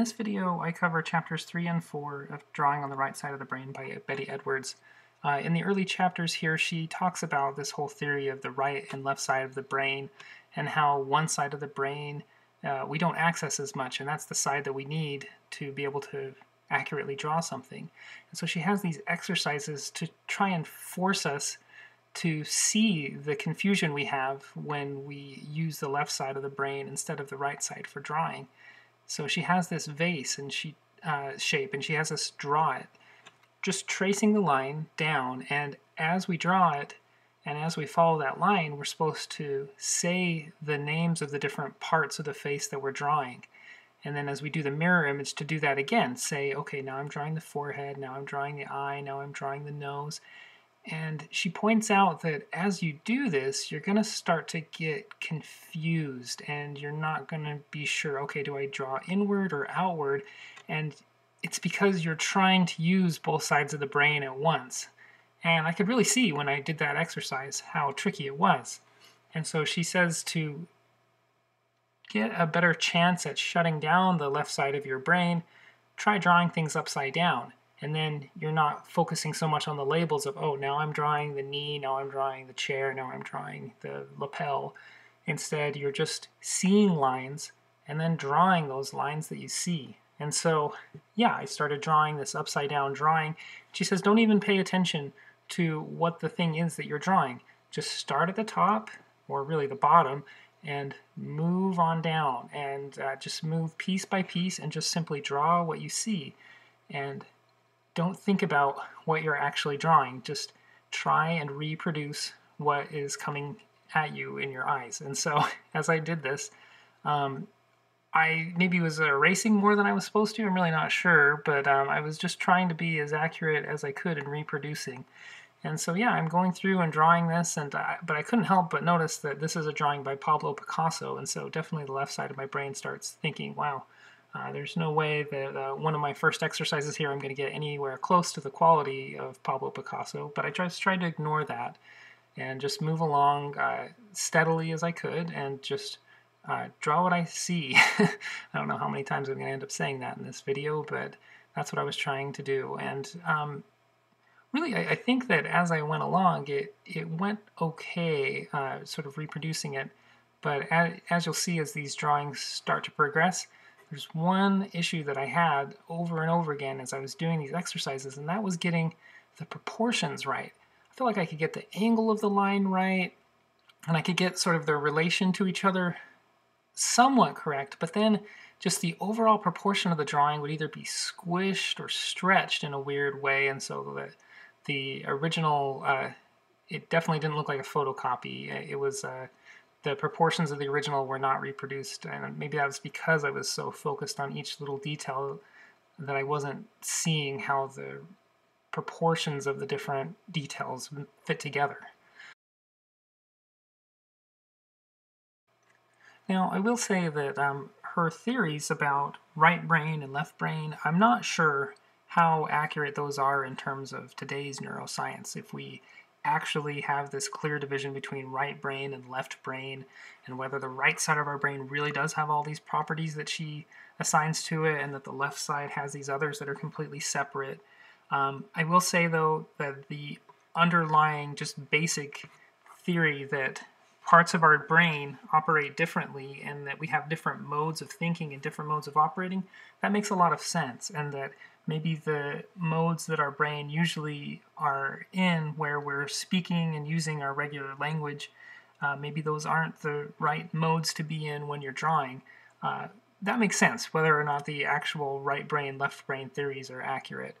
this video, I cover chapters 3 and 4 of Drawing on the Right Side of the Brain by Betty Edwards. Uh, in the early chapters here, she talks about this whole theory of the right and left side of the brain and how one side of the brain uh, we don't access as much, and that's the side that we need to be able to accurately draw something. And so she has these exercises to try and force us to see the confusion we have when we use the left side of the brain instead of the right side for drawing. So she has this vase and she uh, shape, and she has us draw it, just tracing the line down. And as we draw it, and as we follow that line, we're supposed to say the names of the different parts of the face that we're drawing. And then as we do the mirror image to do that again, say, okay, now I'm drawing the forehead, now I'm drawing the eye, now I'm drawing the nose. And she points out that as you do this, you're going to start to get confused and you're not going to be sure, okay, do I draw inward or outward? And it's because you're trying to use both sides of the brain at once. And I could really see when I did that exercise how tricky it was. And so she says to get a better chance at shutting down the left side of your brain, try drawing things upside down and then you're not focusing so much on the labels of oh now i'm drawing the knee now i'm drawing the chair now i'm drawing the lapel. Instead you're just seeing lines and then drawing those lines that you see. And so yeah i started drawing this upside down drawing. She says don't even pay attention to what the thing is that you're drawing. Just start at the top or really the bottom and move on down and uh, just move piece by piece and just simply draw what you see. And don't think about what you're actually drawing. Just try and reproduce what is coming at you in your eyes. And so, as I did this, um, I maybe was erasing more than I was supposed to. I'm really not sure, but um, I was just trying to be as accurate as I could in reproducing. And so, yeah, I'm going through and drawing this, and I, but I couldn't help but notice that this is a drawing by Pablo Picasso, and so definitely the left side of my brain starts thinking, "Wow, uh, there's no way that uh, one of my first exercises here I'm going to get anywhere close to the quality of Pablo Picasso, but I just tried to ignore that and just move along uh, steadily as I could and just uh, draw what I see. I don't know how many times I'm going to end up saying that in this video, but that's what I was trying to do. And um, really, I, I, think that as I went along, it, it went okay, uh, sort of reproducing it. But as, as you'll see as these drawings start to progress, there's one issue that I had over and over again as I was doing these exercises, and that was getting the proportions right. I feel like I could get the angle of the line right, and I could get sort of their relation to each other somewhat correct, but then just the overall proportion of the drawing would either be squished or stretched in a weird way, and so the, the original, uh, it definitely didn't look like a photocopy. It was uh, the proportions of the original were not reproduced, and maybe that was because I was so focused on each little detail that I wasn't seeing how the proportions of the different details fit together. Now, I will say that um, her theories about right brain and left brain, I'm not sure how accurate those are in terms of today's neuroscience. If we actually have this clear division between right brain and left brain, and whether the right side of our brain really does have all these properties that she assigns to it, and that the left side has these others that are completely separate. Um, I will say, though, that the underlying, just basic theory that parts of our brain operate differently and that we have different modes of thinking and different modes of operating, that makes a lot of sense. And that maybe the modes that our brain usually are in, where we're speaking and using our regular language, uh, maybe those aren't the right modes to be in when you're drawing. Uh, that makes sense, whether or not the actual right brain, left brain theories are accurate.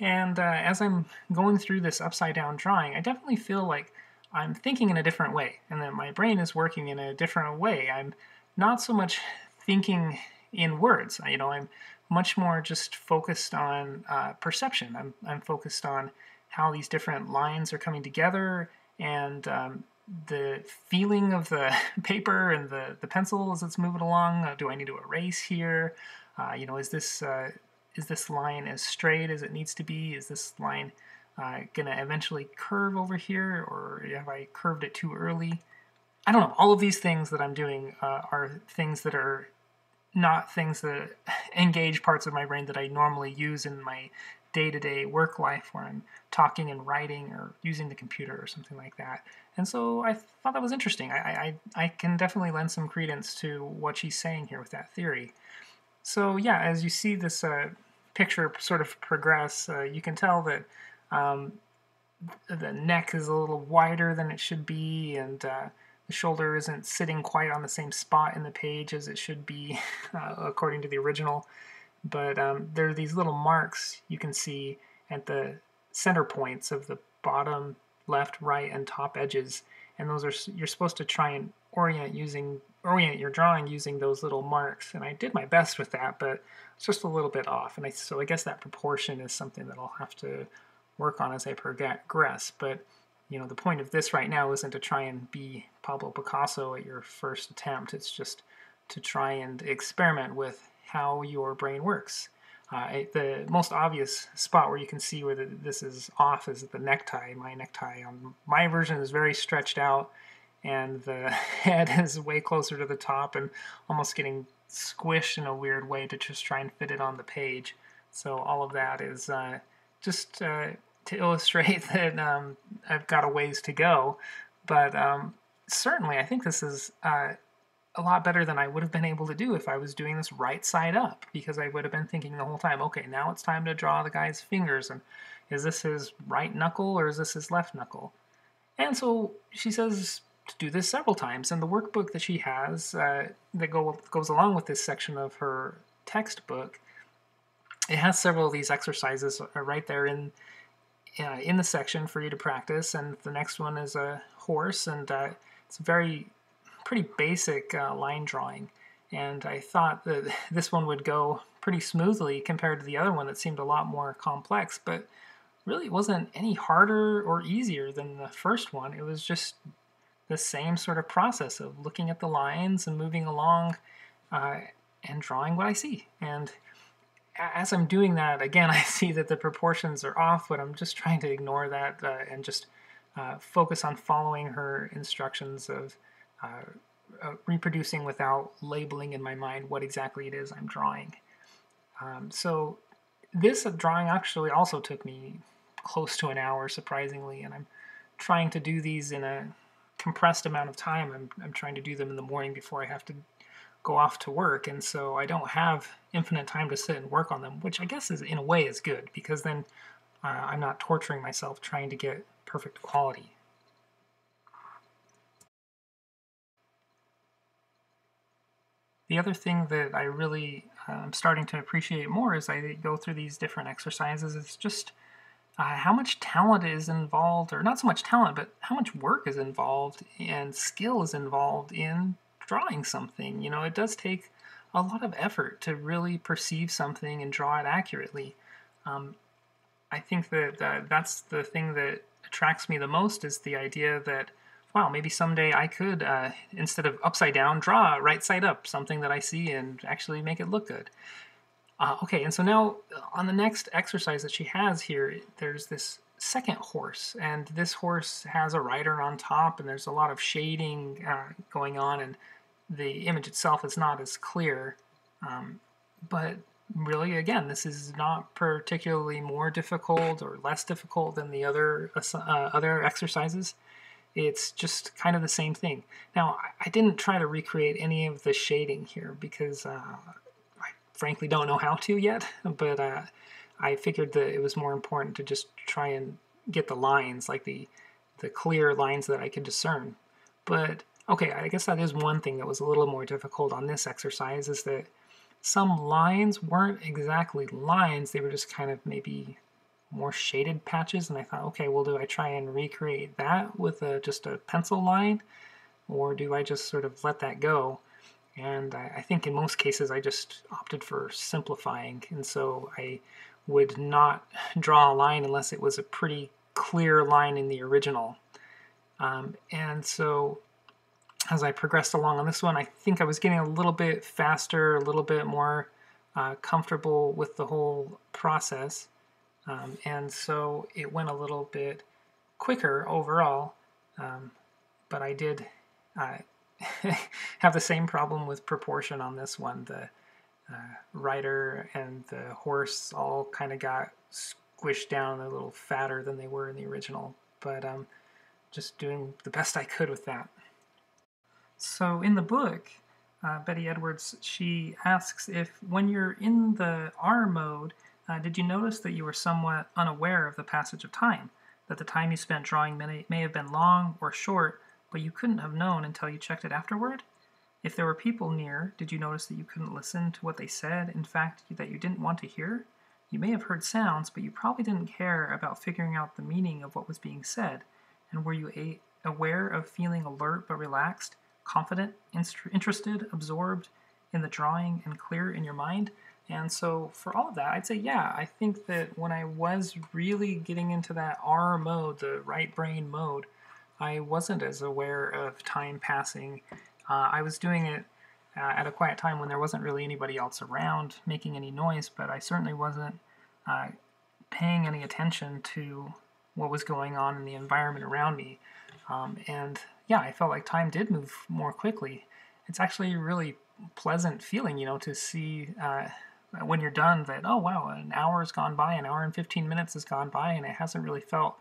And uh, as I'm going through this upside down drawing, I definitely feel like I'm thinking in a different way and that my brain is working in a different way. I'm not so much thinking in words. You know, I'm much more just focused on uh, perception. I'm, I'm focused on how these different lines are coming together and um, the feeling of the paper and the, the pencil as it's moving along. Uh, do I need to erase here? Uh, you know, is this uh, is this line as straight as it needs to be? Is this line uh, going to eventually curve over here, or have I curved it too early? I don't know. All of these things that I'm doing uh, are things that are not things that engage parts of my brain that I normally use in my day-to-day work life where I'm talking and writing or using the computer or something like that. And so I thought that was interesting. I, I, I can definitely lend some credence to what she's saying here with that theory. So yeah, as you see this uh, picture sort of progress, uh, you can tell that um, the neck is a little wider than it should be, and uh, the shoulder isn't sitting quite on the same spot in the page as it should be, uh, according to the original. But um, there are these little marks you can see at the center points of the bottom, left, right, and top edges, and those are you're supposed to try and orient using orient your drawing using those little marks. And I did my best with that, but it's just a little bit off. And I, so I guess that proportion is something that I'll have to work on as I progress. But you know, the point of this right now isn't to try and be Pablo Picasso at your first attempt. It's just to try and experiment with how your brain works. Uh, the most obvious spot where you can see where the, this is off is the necktie. My necktie on my version is very stretched out, and the head is way closer to the top and almost getting squished in a weird way to just try and fit it on the page. So all of that is uh, just uh, to illustrate that um, I've got a ways to go. But um, certainly, I think this is uh, a lot better than I would have been able to do if I was doing this right side up, because I would have been thinking the whole time, okay, now it's time to draw the guy's fingers, and is this his right knuckle or is this his left knuckle? And so she says to do this several times, and the workbook that she has uh, that go, goes along with this section of her textbook, it has several of these exercises uh, right there in uh, in the section for you to practice, and the next one is a horse, and uh, it's very pretty basic uh, line drawing. And I thought that this one would go pretty smoothly compared to the other one that seemed a lot more complex, but really it wasn't any harder or easier than the first one. It was just the same sort of process of looking at the lines and moving along uh, and drawing what I see. And as I'm doing that, again, I see that the proportions are off, but I'm just trying to ignore that uh, and just uh, focus on following her instructions of uh, reproducing without labeling in my mind what exactly it is I'm drawing. Um, so this drawing actually also took me close to an hour, surprisingly, and I'm trying to do these in a compressed amount of time. I'm, I'm trying to do them in the morning before I have to go off to work, and so I don't have infinite time to sit and work on them, which I guess is in a way is good because then uh, I'm not torturing myself trying to get perfect quality. The other thing that I really uh, am starting to appreciate more as I go through these different exercises is just uh, how much talent is involved, or not so much talent, but how much work is involved and skill is involved in drawing something. You know, it does take a lot of effort to really perceive something and draw it accurately. Um, I think that, that that's the thing that attracts me the most is the idea that wow, maybe someday I could, uh, instead of upside down, draw right side up, something that I see and actually make it look good. Uh, okay, and so now on the next exercise that she has here, there's this second horse, and this horse has a rider on top, and there's a lot of shading uh, going on, and the image itself is not as clear. Um, but really, again, this is not particularly more difficult or less difficult than the other uh, other exercises. It's just kind of the same thing. Now, I didn't try to recreate any of the shading here because uh, I frankly don't know how to yet, but uh, I figured that it was more important to just try and get the lines, like the, the clear lines that I could discern. But okay, I guess that is one thing that was a little more difficult on this exercise is that some lines weren't exactly lines, they were just kind of maybe more shaded patches. And I thought okay well do I try and recreate that with a, just a pencil line? Or do I just sort of let that go? And I, I think in most cases I just opted for simplifying. And so I would not draw a line unless it was a pretty clear line in the original. Um, and so as I progressed along on this one I think I was getting a little bit faster a little bit more uh, comfortable with the whole process um, and so it went a little bit quicker overall, um, but I did uh, have the same problem with proportion on this one. The uh, rider and the horse all kind of got squished down a little fatter than they were in the original. But um, just doing the best I could with that. So in the book, uh, Betty Edwards, she asks if when you're in the R mode, uh, did you notice that you were somewhat unaware of the passage of time? That the time you spent drawing may, may have been long or short, but you couldn't have known until you checked it afterward? If there were people near, did you notice that you couldn't listen to what they said, in fact, that you didn't want to hear? You may have heard sounds, but you probably didn't care about figuring out the meaning of what was being said. And were you a- aware of feeling alert but relaxed, confident, interested, absorbed in the drawing, and clear in your mind? And so, for all of that, I'd say, yeah, I think that when I was really getting into that R mode, the right brain mode, I wasn't as aware of time passing. Uh, I was doing it uh, at a quiet time when there wasn't really anybody else around making any noise, but I certainly wasn't uh, paying any attention to what was going on in the environment around me. Um, and yeah, I felt like time did move more quickly. It's actually a really pleasant feeling, you know, to see uh, when you're done that, oh wow, an hour has gone by, an hour and 15 minutes has gone by, and it hasn't really felt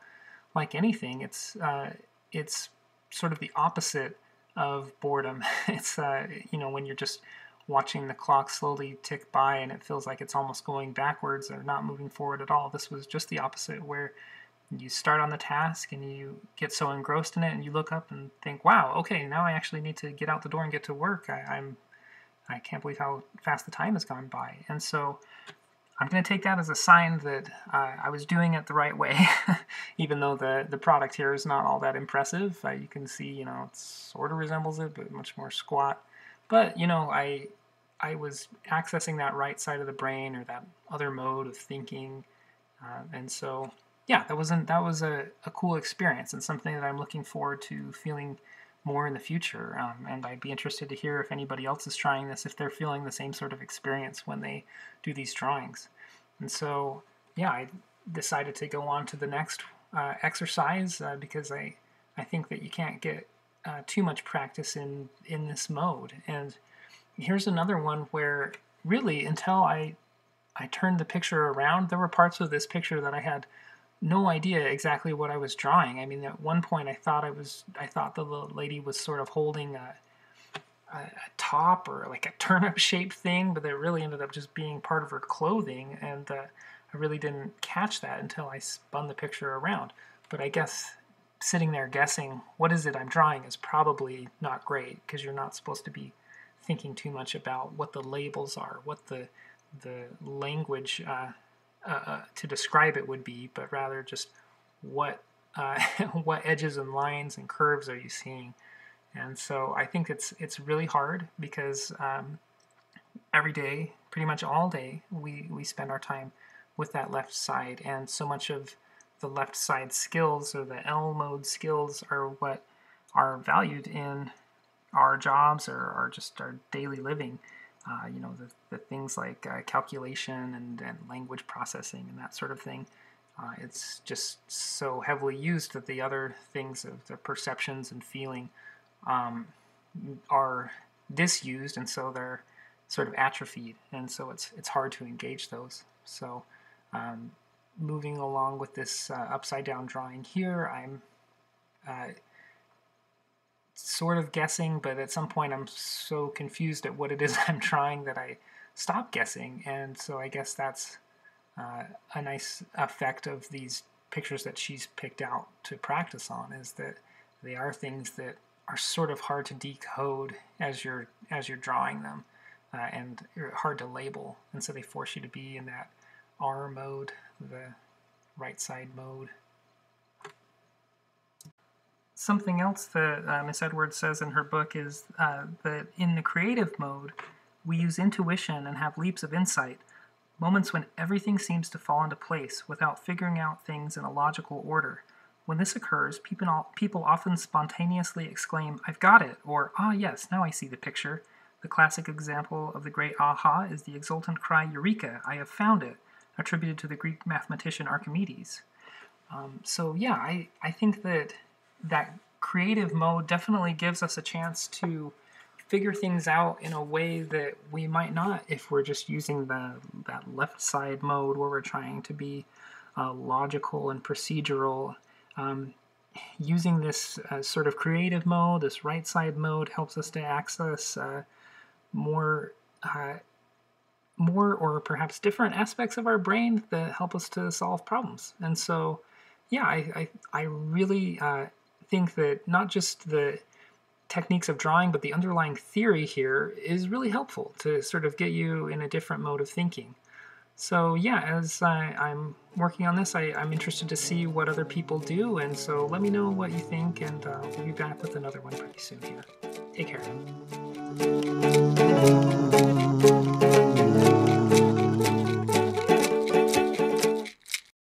like anything. It's, uh, it's sort of the opposite of boredom. it's, uh, you know, when you're just watching the clock slowly tick by and it feels like it's almost going backwards or not moving forward at all. This was just the opposite, where you start on the task and you get so engrossed in it and you look up and think wow okay now i actually need to get out the door and get to work. I, am i can't believe how fast the time has gone by. And so i'm going to take that as a sign that uh, i was doing it the right way even though the, the product here is not all that impressive. Uh, you can see you know it sort of resembles it but much more squat. But you know i i was accessing that right side of the brain or that other mode of thinking uh, and so yeah, that wasn't that was a, a cool experience and something that I'm looking forward to feeling more in the future. Um, and I'd be interested to hear if anybody else is trying this, if they're feeling the same sort of experience when they do these drawings. And so, yeah, I decided to go on to the next uh, exercise uh, because I I think that you can't get uh, too much practice in in this mode. And here's another one where really until I I turned the picture around, there were parts of this picture that I had no idea exactly what I was drawing. I mean, at one point I thought I was I thought the lady was sort of holding a, a, a top or like a turnip shaped thing, but it really ended up just being part of her clothing, and uh, I really didn't catch that until I spun the picture around. But I guess sitting there guessing what is it I'm drawing is probably not great because you're not supposed to be thinking too much about what the labels are, what the the language uh, uh, uh, to describe it would be, but rather just what uh, what edges and lines and curves are you seeing. And so I think it's it's really hard because um, every day, pretty much all day, we we spend our time with that left side, and so much of the left side skills or the L mode skills are what are valued in our jobs or, or just our daily living uh, you know, the, the things like uh, calculation and, and language processing and that sort of thing. Uh, it's just so heavily used that the other things of the perceptions and feeling um, are disused, and so they're sort of atrophied, and so it's it's hard to engage those. So, um, moving along with this uh, upside down drawing here, I'm uh, sort of guessing, but at some point I'm so confused at what it is I'm trying that I stop guessing. And so I guess that's uh, a nice effect of these pictures that she's picked out to practice on is that they are things that are sort of hard to decode as you're as you're drawing them uh, and hard to label and so they force you to be in that R mode the right side mode something else that uh, Miss Edwards says in her book is uh, that in the creative mode, we use intuition and have leaps of insight, moments when everything seems to fall into place without figuring out things in a logical order. When this occurs, people, people often spontaneously exclaim, I've got it, or, ah, yes, now I see the picture. The classic example of the great aha is the exultant cry, Eureka, I have found it, attributed to the Greek mathematician Archimedes. Um, so, yeah, I, I think that that creative mode definitely gives us a chance to figure things out in a way that we might not if we're just using the that left side mode where we're trying to be uh, logical and procedural. Um, using this uh, sort of creative mode, this right side mode, helps us to access uh, more, uh, more or perhaps different aspects of our brain that help us to solve problems. And so, yeah, I I, I really uh, think that not just the techniques of drawing, but the underlying theory here is really helpful to sort of get you in a different mode of thinking. So yeah, as I, am working on this, I, am interested to see what other people do, and so let me know what you think, and uh, we'll be back with another one pretty soon here. Take care.